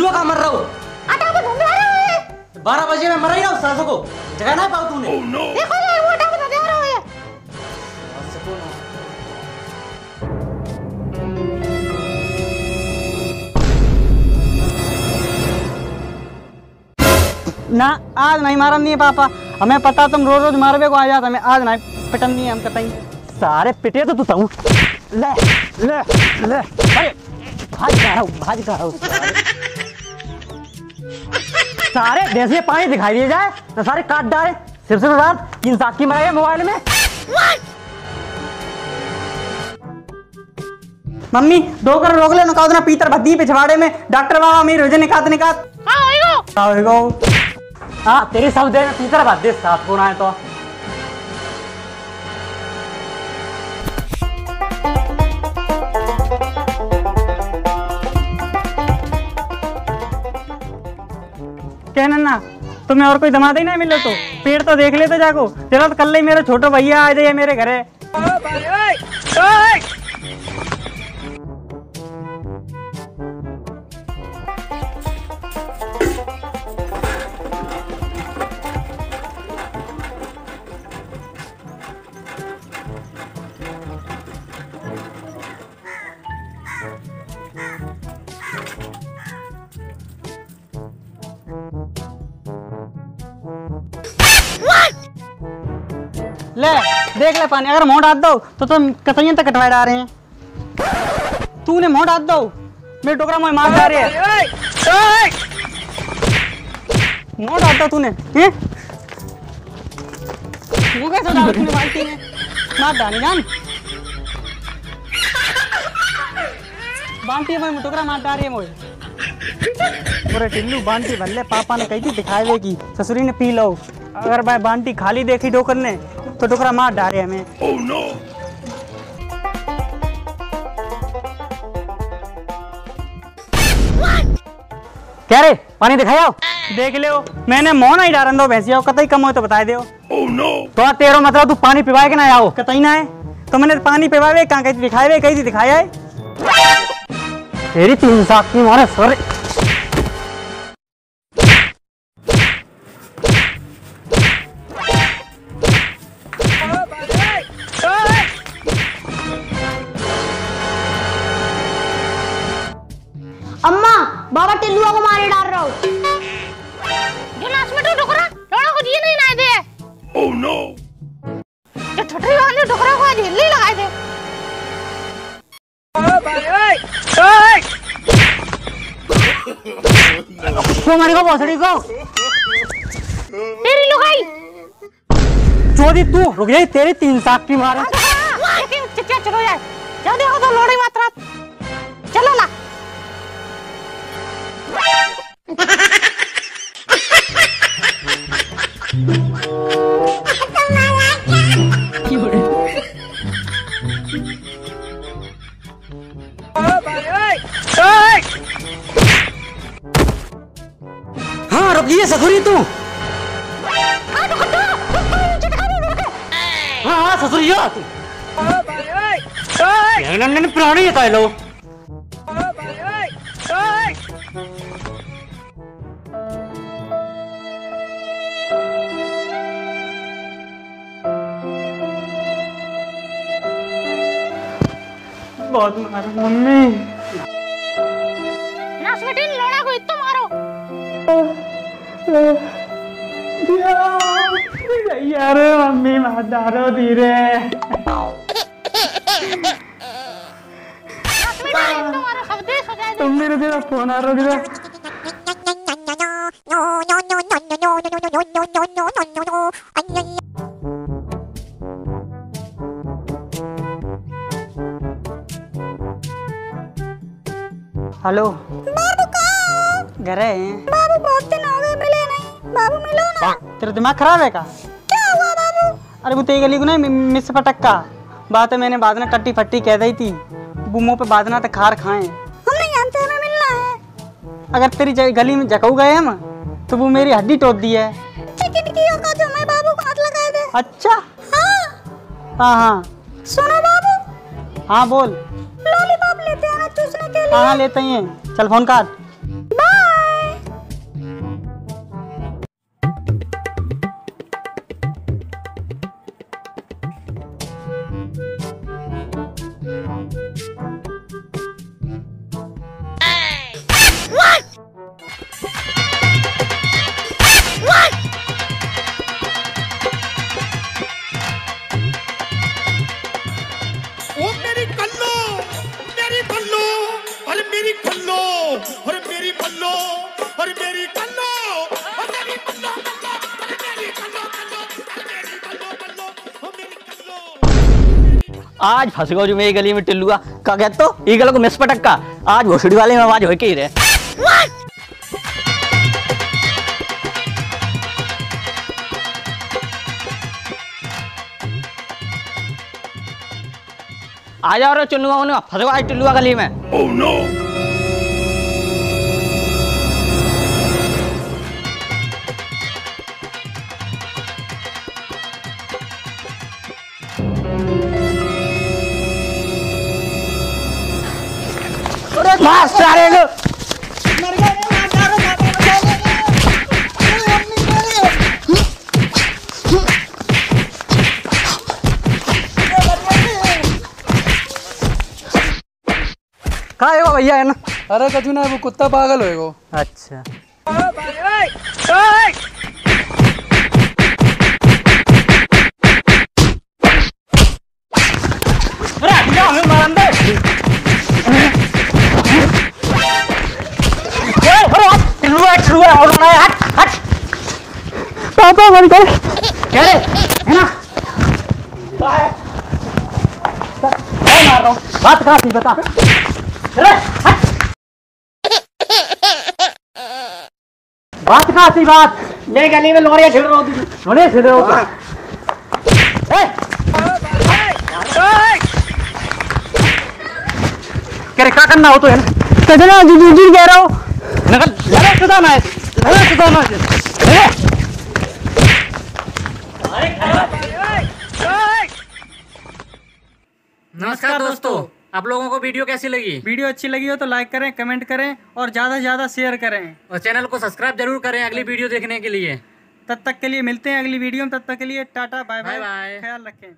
टिल्लुआ का मर रहा हो? आटा को ढूंढ रहा है। बारह बजे में मर रही उस सासू को। जगह ना पाओ तूने। देखो ना वो आटा को दे रहा है ना आज नहीं मारन नहीं है पापा। हमें पता तुम रोज रोज मारवे को आ जाता हमें आज नहीं पिटन नहीं है हम कतई। सारे पिटे तो तू ताऊ। ले ले ले। अरे भाज का रहा हूँ भाज का रहा हूँ। सारे देश में पानी दिखाई दिए जाए तो सारे काट डाले। सिर्फ़ सिर्फ़ रात तीन सात की मराई मोबाइल में। मम्मी दो कर रोक ले निकाल ना पीतर भद्दी पिछवाड़े में। डॉक्टर बाबा मेरी रोज़े निकात निकात हाँ आएगो हाँ तेरी सब दे पीतर भद्दी साफ़ साथ को है तो? कहना ना, तुम्हें और कोई दमाद ही नहीं मिले तो? पेड़ तो देख लेते जाको चलो तो कल ही मेरे छोटे भैया आ जाइए मेरे घरे। ले देख ले पानी अगर मुँह डाल दो तो तुम कतइयों तक कटवाए डाल रहे हैं। तूने मुँह डाल दो मेरे टोकरा मुझे मार जा रही है। मुँह डाल दो तूने हैं? मुँह कैसे डाल तूने बाल्टी में? मार डाली जान। बांटी में टोकरा मार डाल रही है मुझे। पूरे टिल्लू बांटी भल्ले पापा ने कही थी दिखावे की ससुरी ने पी लो। अगर भाई बांटी खाली देखी डोकर ने तो टोकरा मार डाले हमें। Oh, no. क्या रे? पानी दिखाया देख ले मैंने मोह नहीं डारन दो भैंसिया कतई कम हो तो बता दो तो तेरो मतलब तू पानी पिवाए के ना आओ कतई ना है तो मैंने पानी पिवावे कहाँ कहीं दिखाए कहीं दिखाया है तेरी तीन सात की मारे सर। बाबा टिल्लुआ को मारे डाल रहा हूँ। जो नाच में तो टोकरा लोड़ा को दिए नहीं ना दे ओह नो जो ठठरी वाले टोकरा को आज हिल्ली लगाए दे को मारी को भोसड़ी को तेरी लुगाई। चोदी तू रुक जाई तेरी तीन सात की मारे। चलो यार। जाओ देखो तो लोड़ी मात्रा। चलो ना। हाँ रुक ससुरी तू? तो हाँ हाँ ससुरी तू प्राणी है लो? बहुत मारा मम्मी। नाच में लोड़ा को इतना मारो यार मम्मी देश हो? जाए तुम मेरे तेरा फ़ोन आ रहा है हेलो घर है। बाबू बहुत दिन हो बाबू मिलो ना। तेरा दिमाग खराब है का? क्या हुआ बाबू? अरे वो तेरी गली को ना मिस पटक का बात है मैंने बाद में टट्टी फट्टी कह दी थी। वो मुँह पे बादना तो खार खाए। हम नहीं जानते हमें मिलना है। अगर तेरी गली में जकऊ गए हम तो वो मेरी हड्डी टोट दी है। टिकट की औकात हमें बाबू को हाथ लगाए दे अच्छा? हाँ। हाँ हाँ। सुनो बाबू। हाँ बोल। लॉलीपॉप लेते हैं ना चूसने के लिए। हाँ हाँ लेते हैं। चल फ़ोन काट। आज फंस गो जो मेरी गली में टिल्लुआ। का कहते तो ये गलो को मिस पटक्का। आज घोसड़ी वाले में आवाज़ हो के ही रहे। आ जाओ रे चुन्नुआ, उन्नुआ। फंस गयो आज टिल्लुआ गली में। मार सारे को कहा है भैया है ना? अरे कछु ना वो कुत्ता पागल होएगो अच्छा। अरे मर गए क्या रे? है ना? मार रहा हूँ। बात कहाँ थी बता। बात कहाँ थी बात? ये गली में लोरिया छिड़ रहा हूँ लोरिया छिड़ रहा हूँ करे क्या करना हो तो है ना? कहते ना जी जी जी कह रहा हो। नगर लगा सुधा ना है। लगा सुधा ना है नमस्कार दोस्तों आप लोगों को वीडियो कैसी लगी? वीडियो अच्छी लगी हो तो लाइक करें कमेंट करें और ज़्यादा से ज़्यादा शेयर करें। और चैनल को सब्सक्राइब ज़रूर करें अगली वीडियो देखने के लिए। तब तक के लिए मिलते हैं अगली वीडियो में तब तक के लिए tata bye bye bye bye. ख्याल रखें।